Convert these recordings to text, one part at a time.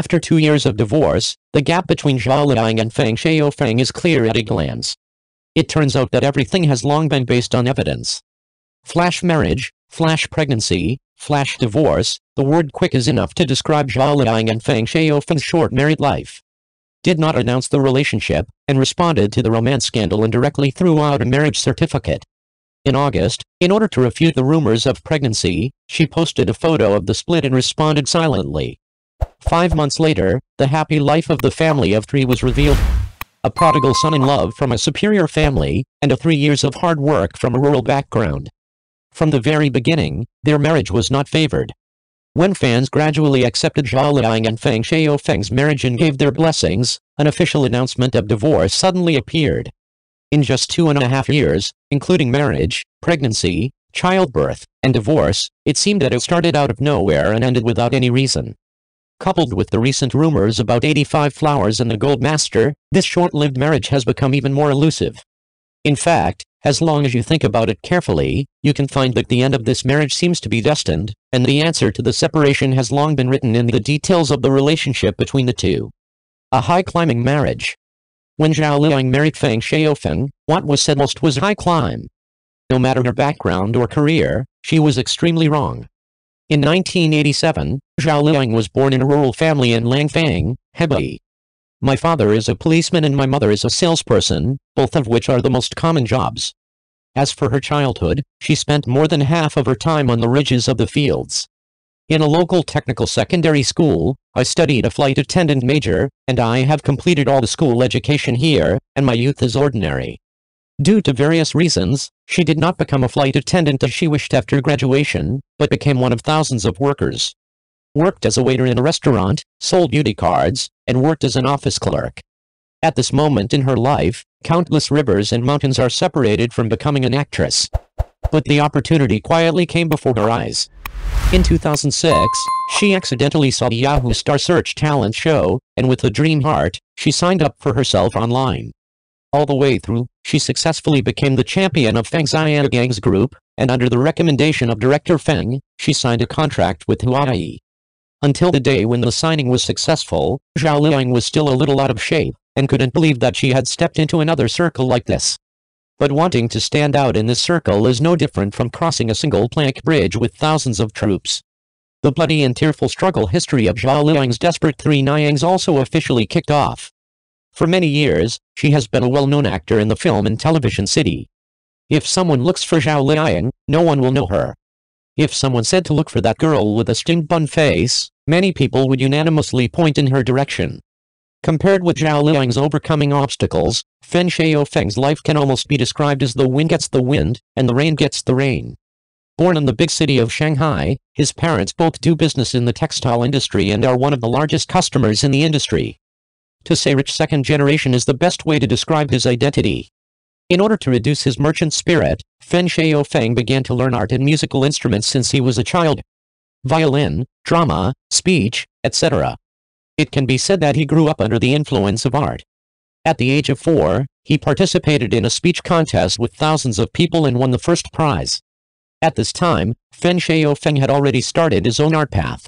After two years of divorce, the gap between Zhao Liying and Feng Shaofeng is clear at a glance. It turns out that everything has long been based on evidence. Flash marriage, flash pregnancy, flash divorce, the word quick is enough to describe Zhao Liying and Feng Shaofeng's short married life. Did not announce the relationship, and responded to the romance scandal indirectly threw out a marriage certificate. In August, in order to refute the rumors of pregnancy, she posted a photo of the split and responded silently. Five months later, the happy life of the family of three was revealed. A prodigal son-in-love from a superior family, and a three years of hard work from a rural background. From the very beginning, their marriage was not favored. When fans gradually accepted Zhao Liying and Feng Shaofeng's marriage and gave their blessings, an official announcement of divorce suddenly appeared. In just two and a half years, including marriage, pregnancy, childbirth, and divorce, it seemed that it started out of nowhere and ended without any reason. Coupled with the recent rumors about 85 Flowers and the Gold Master, this short-lived marriage has become even more elusive. In fact, as long as you think about it carefully, you can find that the end of this marriage seems to be destined, and the answer to the separation has long been written in the details of the relationship between the two. A high-climbing marriage. When Zhao Liying married Feng Shaofeng, what was said most was high climb. No matter her background or career, she was extremely wrong. In 1987, Zhao Liying was born in a rural family in Langfang, Hebei. My father is a policeman and my mother is a salesperson, both of which are the most common jobs. As for her childhood, she spent more than half of her time on the ridges of the fields. In a local technical secondary school, I studied a flight attendant major, and I have completed all the school education here, and my youth is ordinary. Due to various reasons, she did not become a flight attendant as she wished after graduation, but became one of thousands of workers. Worked as a waiter in a restaurant, sold beauty cards, and worked as an office clerk. At this moment in her life, countless rivers and mountains are separated from becoming an actress. But the opportunity quietly came before her eyes. In 2006, she accidentally saw the Yahoo Star Search talent show, and with a dream heart, she signed up for herself online. All the way through, she successfully became the champion of Feng Xiang's group, and under the recommendation of director Feng, she signed a contract with Huai. Until the day when the signing was successful, Zhao Liying was still a little out of shape, and couldn't believe that she had stepped into another circle like this. But wanting to stand out in this circle is no different from crossing a single plank bridge with thousands of troops. The bloody and tearful struggle history of Zhao Liying's desperate three Niangs also officially kicked off. For many years, she has been a well-known actor in the film and television city. If someone looks for Zhao Liying, no one will know her. If someone said to look for that girl with a steamed bun face, many people would unanimously point in her direction. Compared with Zhao Liying's overcoming obstacles, Feng Shaofeng's life can almost be described as the wind gets the wind, and the rain gets the rain. Born in the big city of Shanghai, his parents both do business in the textile industry and are one of the largest customers in the industry. To say rich second generation is the best way to describe his identity. In order to reduce his merchant spirit, Feng Shaofeng began to learn art and musical instruments since he was a child. Violin, drama, speech, etc. It can be said that he grew up under the influence of art. At the age of four, he participated in a speech contest with thousands of people and won the first prize. At this time, Feng Shaofeng had already started his own art path.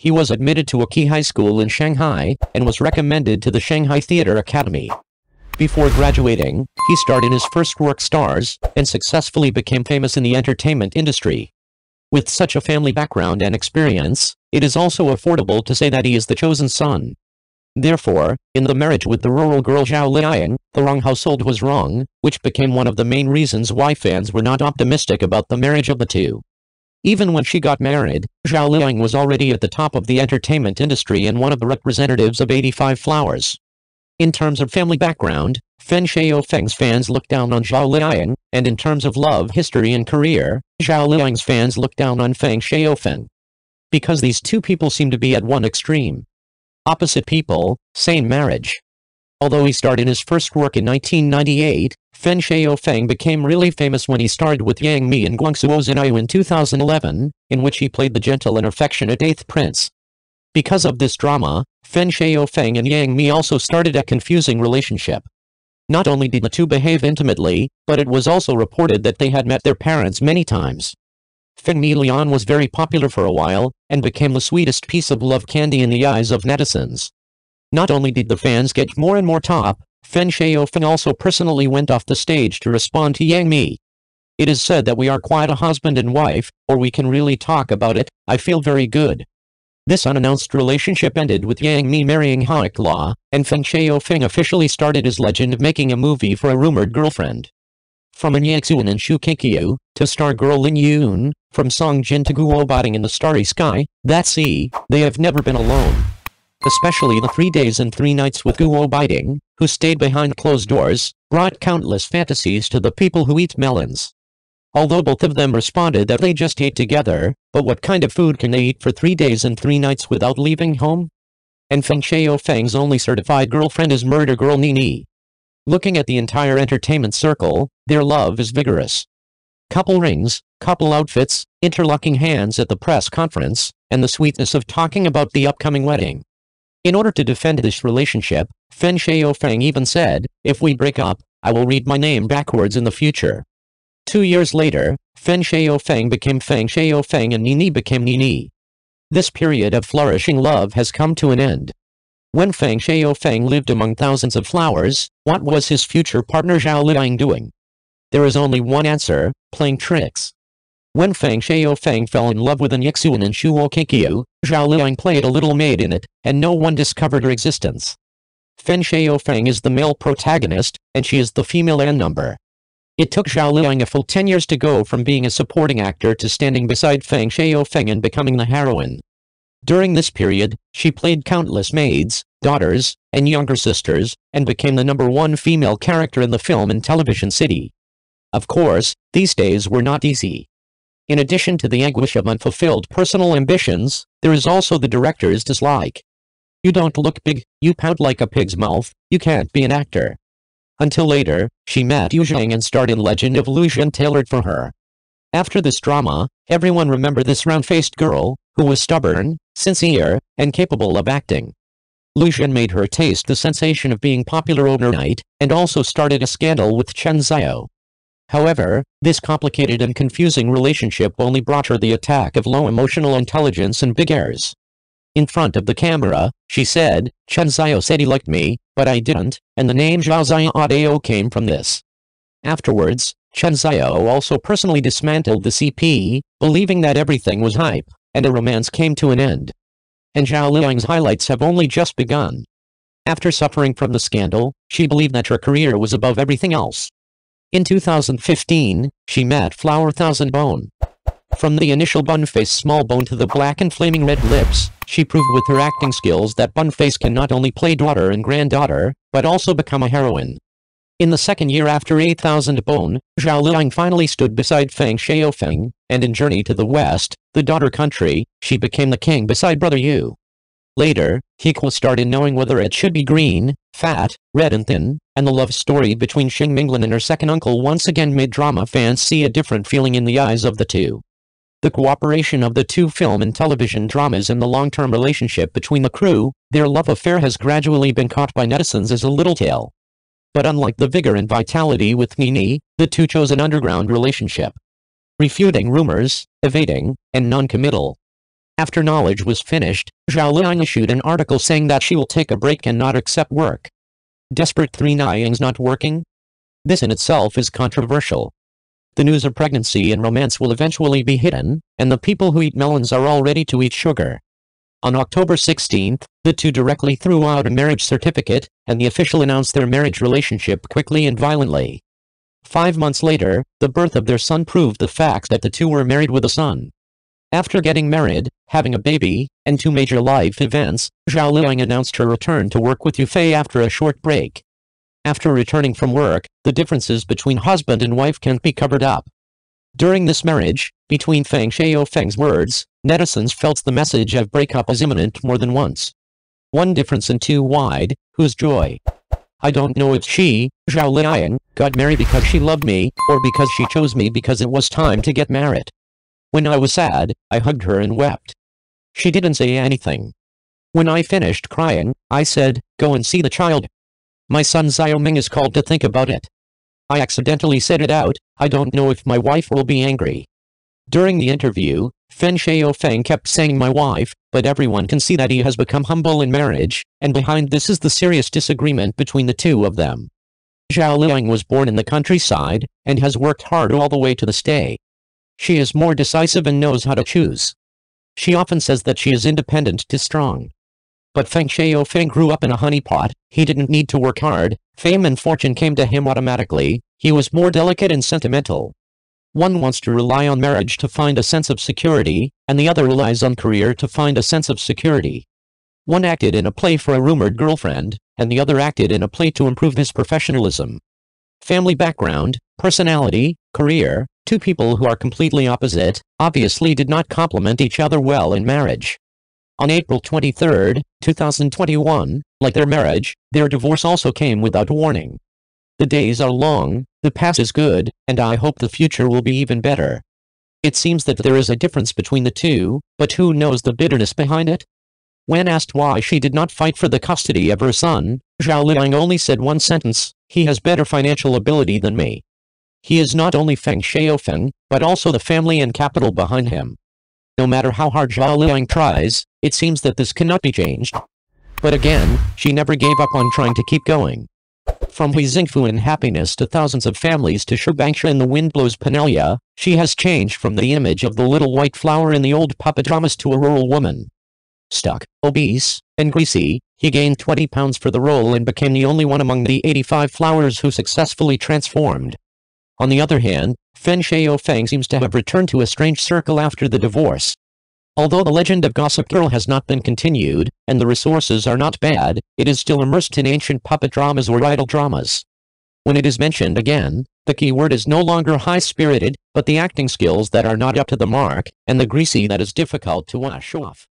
He was admitted to a key high school in Shanghai, and was recommended to the Shanghai Theatre Academy. Before graduating, he starred in his first work Stars, and successfully became famous in the entertainment industry. With such a family background and experience, it is also affordable to say that he is the chosen son. Therefore, in the marriage with the rural girl Zhao Liying, the wrong household was wrong, which became one of the main reasons why fans were not optimistic about the marriage of the two. Even when she got married, Zhao Liying was already at the top of the entertainment industry and one of the representatives of 85 Flowers. In terms of family background, Feng Shaofeng's fans look down on Zhao Liying, and in terms of love history and career, Zhao Liying's fans look down on Feng Shaofeng. Because these two people seem to be at one extreme. Opposite people, same marriage. Although he starred in his first work in 1998, Feng Shaofeng became really famous when he starred with Yang Mi in Guangzhou Zinayu in 2011, in which he played the gentle and affectionate eighth prince. Because of this drama, Feng Shaofeng and Yang Mi also started a confusing relationship. Not only did the two behave intimately, but it was also reported that they had met their parents many times. Feng Lian was very popular for a while, and became the sweetest piece of love candy in the eyes of netizens. Not only did the fans get more and more top, Feng Shaofeng also personally went off the stage to respond to Yang Mi. It is said that we are quite a husband and wife, or we can really talk about it, I feel very good. This unannounced relationship ended with Yang Mi marrying Hawick Lau, and Feng Shaofeng officially started his legend of making a movie for a rumored girlfriend. From An Yaxuan and Shu Kikyu, to star girl Lin Yun, from Song Jin to Guo Biting in the starry sky, that's E, they have never been alone. Especially the three days and three nights with Guo Biting, who stayed behind closed doors, brought countless fantasies to the people who eat melons. Although both of them responded that they just ate together, but what kind of food can they eat for three days and three nights without leaving home? And Feng Shaofeng's only certified girlfriend is murder girl Nini. Looking at the entire entertainment circle, their love is vigorous. Couple rings, couple outfits, interlocking hands at the press conference, and the sweetness of talking about the upcoming wedding. In order to defend this relationship, Feng Shaofeng even said, if we break up, I will read my name backwards in the future. Two years later, Feng Shaofeng became Feng Shaofeng and Nini became Nini. This period of flourishing love has come to an end. When Feng Shaofeng lived among thousands of flowers, what was his future partner Zhao Liying doing? There is only one answer, playing tricks. When Feng Shaofeng fell in love with an Yixuan and Shuo Kikyu, Zhao Liying played a little maid in it, and no one discovered her existence. Feng Shaofeng is the male protagonist, and she is the female N number. It took Zhao Liying a full 10 years to go from being a supporting actor to standing beside Feng Shaofeng and becoming the heroine. During this period, she played countless maids, daughters, and younger sisters, and became the number one female character in the film and television city. Of course, these days were not easy. In addition to the anguish of unfulfilled personal ambitions, there is also the director's dislike. You don't look big, you pout like a pig's mouth, you can't be an actor. Until later, she met Yu Zheng and starred in Legend of Lu Xun tailored for her. After this drama, everyone remembered this round-faced girl, who was stubborn, sincere, and capable of acting. Lu Xun made her taste the sensation of being popular overnight, and also started a scandal with Chen Xiao. However, this complicated and confusing relationship only brought her the attack of low emotional intelligence and big airs. In front of the camera, she said, Chen Xiao said he liked me, but I didn't, and the name Zhao Xiao came from this. Afterwards, Chen Xiao also personally dismantled the CP, believing that everything was hype, and a romance came to an end. And Zhao Liying's highlights have only just begun. After suffering from the scandal, she believed that her career was above everything else. In 2015, she met Flower Thousand Bone. From the initial bun-face small bone to the black and flaming red lips, she proved with her acting skills that bun-face can not only play daughter and granddaughter, but also become a heroine. In the second year after 8000 Bone, Zhao Liying finally stood beside Feng Shaofeng, and in Journey to the West, the daughter country, she became the king beside Brother Yu. Later, Hiko started knowing whether it should be green, fat, red and thin, and the love story between Xing Minglin and her second uncle once again made drama fans see a different feeling in the eyes of the two. The cooperation of the two film and television dramas and the long-term relationship between the crew, their love affair has gradually been caught by netizens as a little tale. But unlike the vigor and vitality with Nini, the two chose an underground relationship. Refuting rumors, evading, and non-committal, after knowledge was finished, Zhao Liying issued an article saying that she will take a break and not accept work. Desperate 3 Niang's not working? This in itself is controversial. The news of pregnancy and romance will eventually be hidden, and the people who eat melons are all ready to eat sugar. On October 16th, the two directly threw out a marriage certificate, and the official announced their marriage relationship quickly and violently. Five months later, the birth of their son proved the fact that the two were married with a son. After getting married, having a baby, and two major life events, Zhao Liying announced her return to work with Yufei after a short break. After returning from work, the differences between husband and wife can't be covered up. During this marriage, between Feng Shaofeng's words, netizens felt the message of breakup as imminent more than once. One difference and two wide, whose joy? I don't know if she, Zhao Liying, got married because she loved me, or because she chose me because it was time to get married. When I was sad, I hugged her and wept. She didn't say anything. When I finished crying, I said, go and see the child. My son Xiaoming is called to think about it. I accidentally said it out, I don't know if my wife will be angry. During the interview, Feng Shaofeng kept saying my wife, but everyone can see that he has become humble in marriage, and behind this is the serious disagreement between the two of them. Zhao Liying was born in the countryside, and has worked hard all the way to this day. She is more decisive and knows how to choose. She often says that she is independent to strong. But Feng Shaofeng grew up in a honeypot, he didn't need to work hard, fame and fortune came to him automatically, he was more delicate and sentimental. One wants to rely on marriage to find a sense of security, and the other relies on career to find a sense of security. One acted in a play for a rumored girlfriend, and the other acted in a play to improve his professionalism. Family background, personality, career, two people who are completely opposite, obviously did not complement each other well in marriage. On April 23, 2021, like their marriage, their divorce also came without warning. The days are long, the past is good, and I hope the future will be even better. It seems that there is a difference between the two, but who knows the bitterness behind it? When asked why she did not fight for the custody of her son, Zhao Liying only said one sentence, he has better financial ability than me. He is not only Feng Shaofeng, but also the family and capital behind him. No matter how hard Zhao Liying tries, it seems that this cannot be changed. But again, she never gave up on trying to keep going. From Huizingfu in happiness to thousands of families to Shibangsha in the wind blows Penelia, she has changed from the image of the little white flower in the old puppet dramas to a rural woman. Stuck, obese, and greasy, he gained 20 pounds for the role and became the only one among the 85 flowers who successfully transformed. On the other hand, Feng Shaofeng seems to have returned to a strange circle after the divorce. Although the legend of Gossip Girl has not been continued, and the resources are not bad, it is still immersed in ancient puppet dramas or idol dramas. When it is mentioned again, the key word is no longer high-spirited, but the acting skills that are not up to the mark, and the greasy that is difficult to wash off.